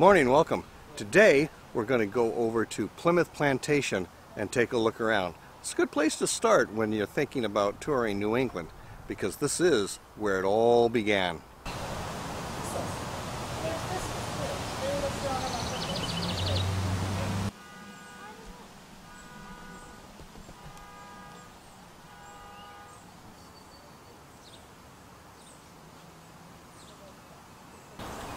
Morning, welcome. Today we're going to go over to Plymouth Plantation and take a look around. It's a good place to start when you're thinking about touring New England because this is where it all began.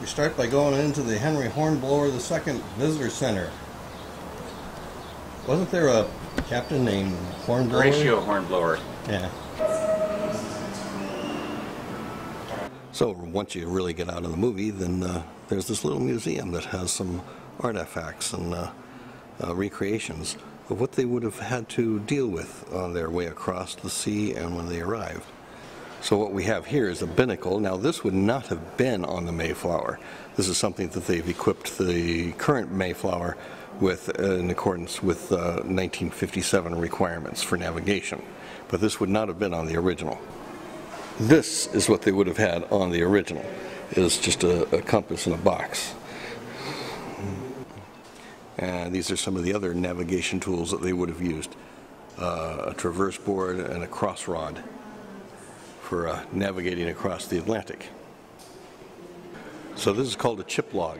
We start by going into the Henry Hornblower II Visitor Center. Wasn't there a captain named Hornblower? Horatio Hornblower. Yeah. So once you really get out of the movie, then uh, there's this little museum that has some artifacts and uh, uh, recreations of what they would have had to deal with on their way across the sea and when they arrived. So what we have here is a binnacle. Now this would not have been on the Mayflower. This is something that they've equipped the current Mayflower with uh, in accordance with uh, 1957 requirements for navigation. But this would not have been on the original. This is what they would have had on the original, is just a, a compass and a box. And these are some of the other navigation tools that they would have used. Uh, a traverse board and a cross rod for uh, navigating across the Atlantic. So this is called a chip log.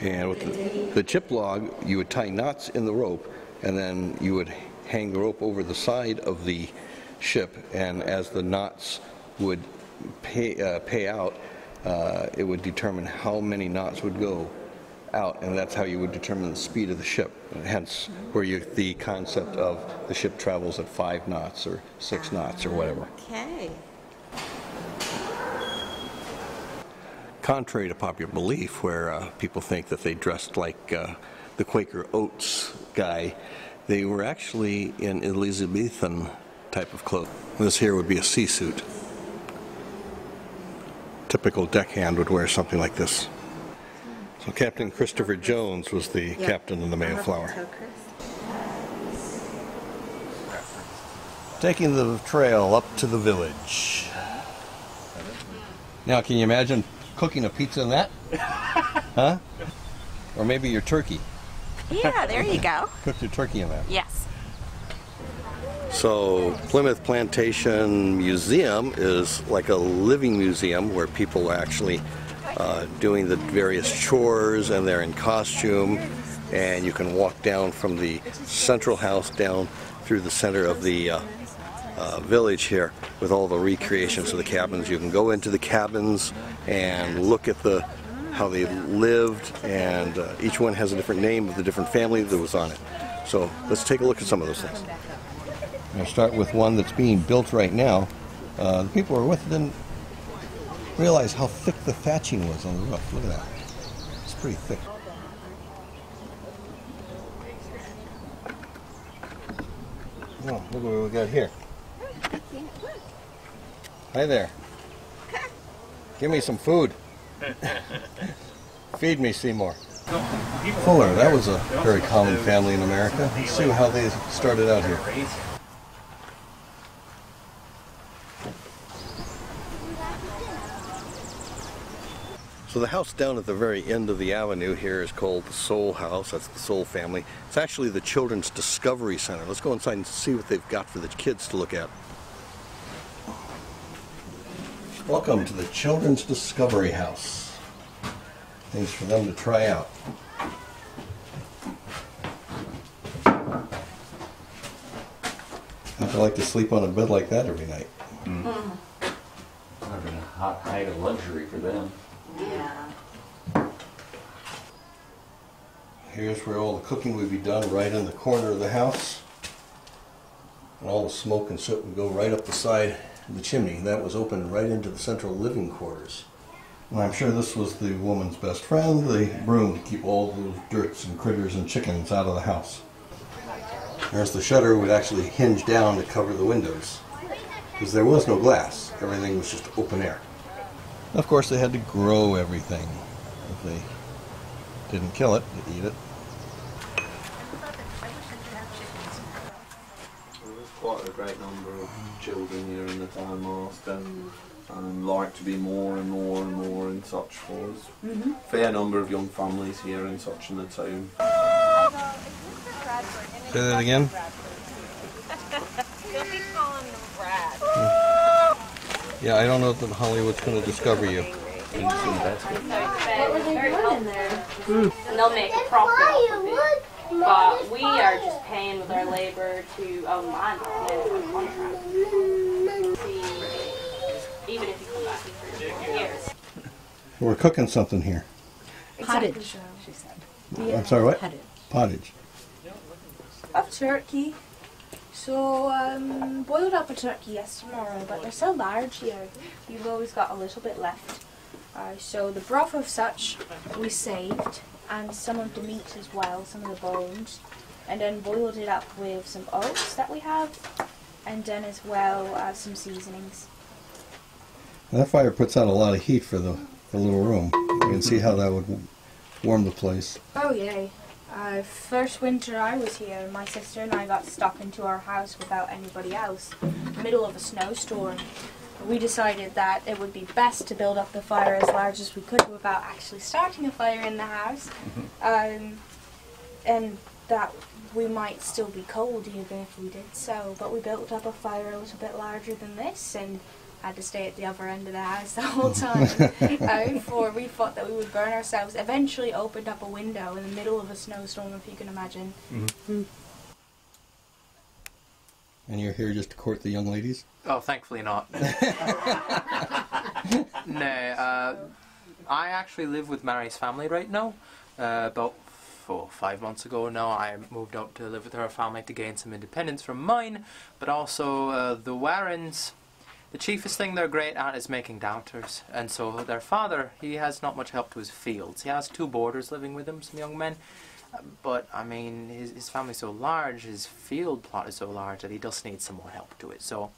And with the, the chip log, you would tie knots in the rope and then you would hang the rope over the side of the ship and as the knots would pay, uh, pay out, uh, it would determine how many knots would go out, and that's how you would determine the speed of the ship. Hence, where you the concept of the ship travels at five knots or six knots or whatever. Okay. Contrary to popular belief, where uh, people think that they dressed like uh, the Quaker Oats guy, they were actually in Elizabethan type of clothes. This here would be a sea suit. Typical deckhand would wear something like this. So Captain Christopher Jones was the Yeah. captain of the Mayflower. So, Chris. Taking the trail up to the village. Now, can you imagine cooking a pizza in that? huh? Or maybe your turkey. Yeah, there you go. Cook your turkey in that. Yes. So, Plymouth Plantation Museum is like a living museum where people are actually uh, doing the various chores and they're in costume. And you can walk down from the central house down through the center of the uh, uh, village here with all the recreations of the cabins. You can go into the cabins and look at the how they lived, and uh, each one has a different name of the different family that was on it. So let's take a look at some of those things. I'll start with one that's being built right now. Uh, the people who were with it didn't realize how thick the thatching was on the roof. Look at that. It's pretty thick. Oh, look what we got here. Hi there. Give me some food. Feed me, Seymour. Fuller, that was a very common family in America. Let's see how they started out here. So the house down at the very end of the avenue here is called the Soule House. That's the Soule family. It's actually the Children's Discovery Center. Let's go inside and see what they've got for the kids to look at. Welcome to the Children's Discovery House. Things for them to try out. How'd you like to sleep on a bed like that every night? Having a hot height of luxury for them. Yeah. Here's where all the cooking would be done, right in the corner of the house. And all the smoke and soot would go right up the side the chimney. That was open right into the central living quarters. And I'm sure this was the woman's best friend, the broom to keep all those dirts and critters and chickens out of the house. There's the shutter would actually hinge down to cover the windows. Because there was no glass. Everything was just open air. Of course, they had to grow everything. If they didn't kill it, to eat it. There's quite a great number of children here in the time, Marston. and like to be more and more and more in such for us. Fair number of young families here in such in the town. Say that again. Don't be calling them Brad. Yeah, I don't know that Hollywood's going to discover you. Pink and basket. very helpful. And they'll make a profit off of it. But we are just paying with our labor to own land at the end of our contract. See, even if you come back in three years. We're cooking something here. Pottage, she said. I'm sorry, what? Pottage. Pottage. of turkey. So, um, boiled up a turkey yes tomorrow, but they're so large here, we've always got a little bit left. Uh, so the broth of such we saved, and some of the meat as well, some of the bones, and then boiled it up with some oats that we have, and then as well uh, some seasonings. That fire puts out a lot of heat for the, the little room. and see how that would warm the place. Oh yay. Uh, first winter I was here, my sister and I got stuck into our house without anybody else, middle of a snowstorm. We decided that it would be best to build up the fire as large as we could without actually starting a fire in the house, um, and that we might still be cold even if we did so. But we built up a fire a little bit larger than this, and had to stay at the other end of the house the whole time. uh, for we thought that we would burn ourselves. Eventually, opened up a window in the middle of a snowstorm, if you can imagine. And you're here just to court the young ladies? Oh, thankfully not. no, uh, I actually live with Mary's family right now. Uh, about four, five months ago now, I moved out to live with her family to gain some independence from mine. But also, uh, the Warrens, the chiefest thing they're great at is making doubters. And so their father, he has not much help to his fields. He has two boarders living with him, some young men. But I mean, his, his family's so large, his field plot is so large that he does need some more help to it. So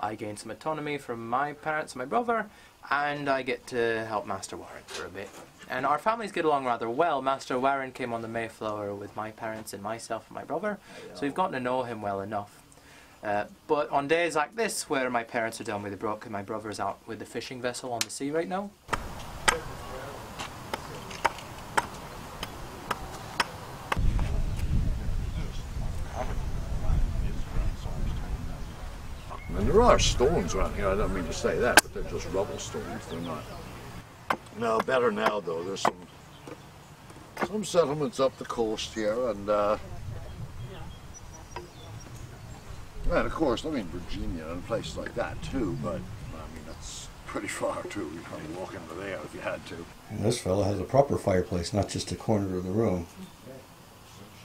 I gain some autonomy from my parents and my brother, and I get to help Master Warren for a bit. And our families get along rather well. Master Warren came on the Mayflower with my parents and myself and my brother, so we've gotten to know him well enough. Uh, but on days like this, where my parents are down with the brook and my brother's out with the fishing vessel on the sea right now, And there are stones around here. I don't mean to say that, but they're just rubble stones. They're not. No, better now though. There's some some settlements up the coast here, and uh, and of course, I mean Virginia and places like that too. But I mean that's pretty far too. You'd probably walk into there if you had to. And this fellow has a proper fireplace, not just a corner of the room.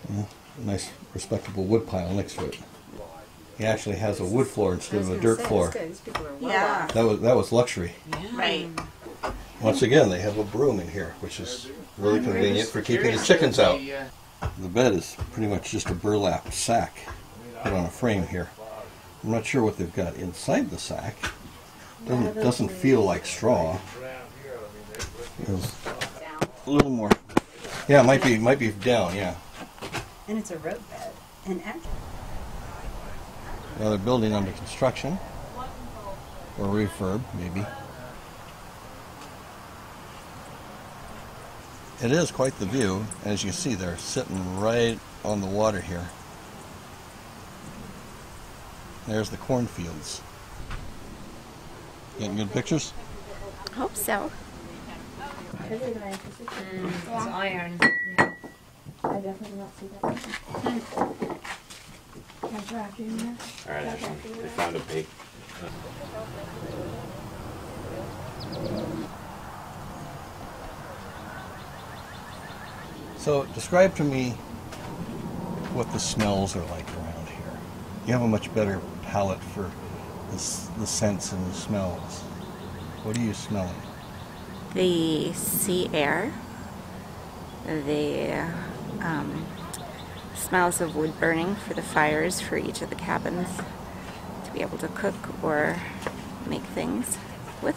Yeah, nice, respectable wood pile next to it. He actually has a wood floor instead of a dirt floor. Yeah. That was that was luxury. Right. Once again, they have a broom in here, which is really convenient for keeping the chickens out. The bed is pretty much just a burlap sack put on a frame here. I'm not sure what they've got inside the sack. Doesn't doesn't feel like straw. Feels a little more. Yeah, it might be might be down. Yeah. And it's a road bed. And actually, Another building under construction or refurb, maybe. It is quite the view. As you see, they're sitting right on the water here. There's the cornfields. Getting good pictures? Hope so. it's iron. I definitely not see that. Can I drag you in there? All right, actually, they found a big. So, describe to me what the smells are like. You have a much better palate for the, the scents and the smells. What are you smelling? The sea air, the um, smells of wood burning for the fires for each of the cabins to be able to cook or make things with,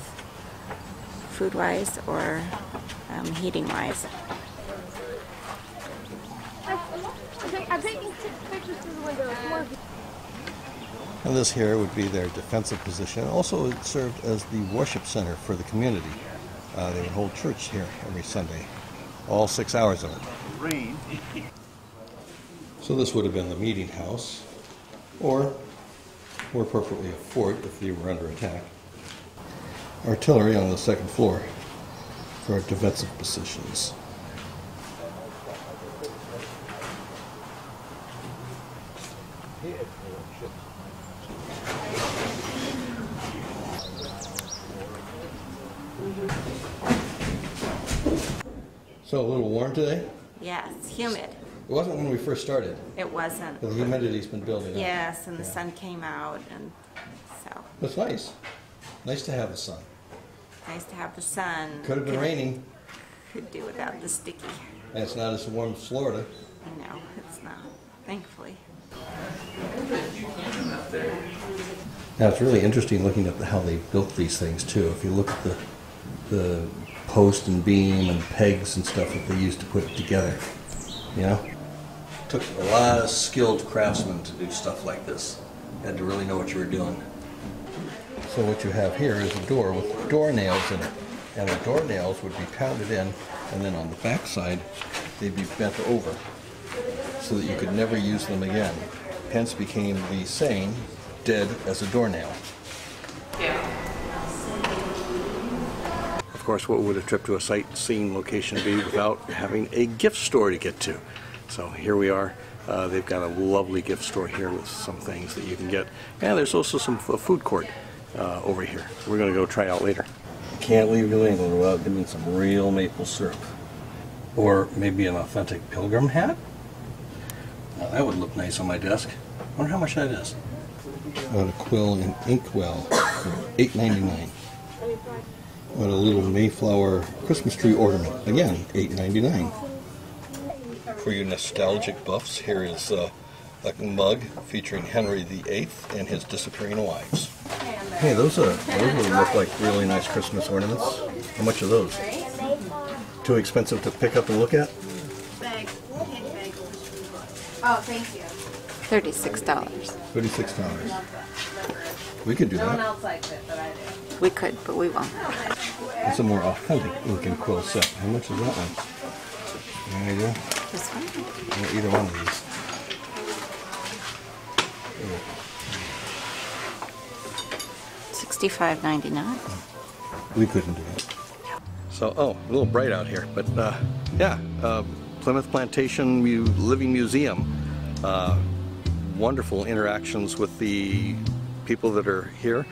food wise or um, heating wise. And this here would be their defensive position. Also, it served as the worship center for the community. Uh, they would hold church here every Sunday, all six hours of it. So this would have been the meeting house, or more appropriately, a fort if they were under attack. Artillery on the second floor for defensive positions. So a little warm today? Yes, humid. It wasn't when we first started. It wasn't. The humidity's been building up. Yes, and the sun came out, and so It's nice. Nice to have the sun. nice to have the sun. Could have been raining, Could do without the sticky. and it's not as warm as Florida. No, it's not. Thankfully. Now it's really interesting looking at how they built these things too. If you look at the the post and beam and pegs and stuff that they used to put it together, you know, it took a lot of skilled craftsmen to do stuff like this. You had to really know what you were doing. So what you have here is a door with door nails in it, and the door nails would be pounded in, and then on the back side they'd be bent over, so that you could never use them again. Hence became the saying, "Dead as a doornail." Yeah. Of course, what would a trip to a sightseeing location be without having a gift store to get to? So here we are. Uh, they've got a lovely gift store here with some things that you can get. And there's also some f- food court uh, over here. We're going to go try out later. Can't leave New England without getting some real maple syrup. Or maybe an authentic pilgrim hat? Now, that would look nice on my desk. wonder how much that is. Got a quill and inkwell for $8.99. Got a little Mayflower Christmas tree ornament. Again, $8.99. For you nostalgic buffs, here is uh, a mug featuring Henry VIII and his disappearing wives. Hey, those are those would look like really nice Christmas ornaments. How much are those? Too expensive to pick up and look at? Oh, thank you. Thirty-six dollars. Thirty-six dollars. We could do that. No one that. else likes it, but I do. We could, but we won't. It's a more authentic looking quill set. How much is that one? Any idea? This one? Or either one of these. Sixty-five ninety-nine. We couldn't do it. So, oh, a little bright out here, but uh, yeah, uh, Plymouth Plantation Mu- Living Museum. Uh, wonderful interactions with the people that are here,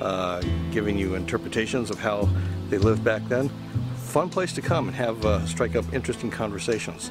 uh, giving you interpretations of how they lived back then. Fun place to come and have uh, strike up interesting conversations.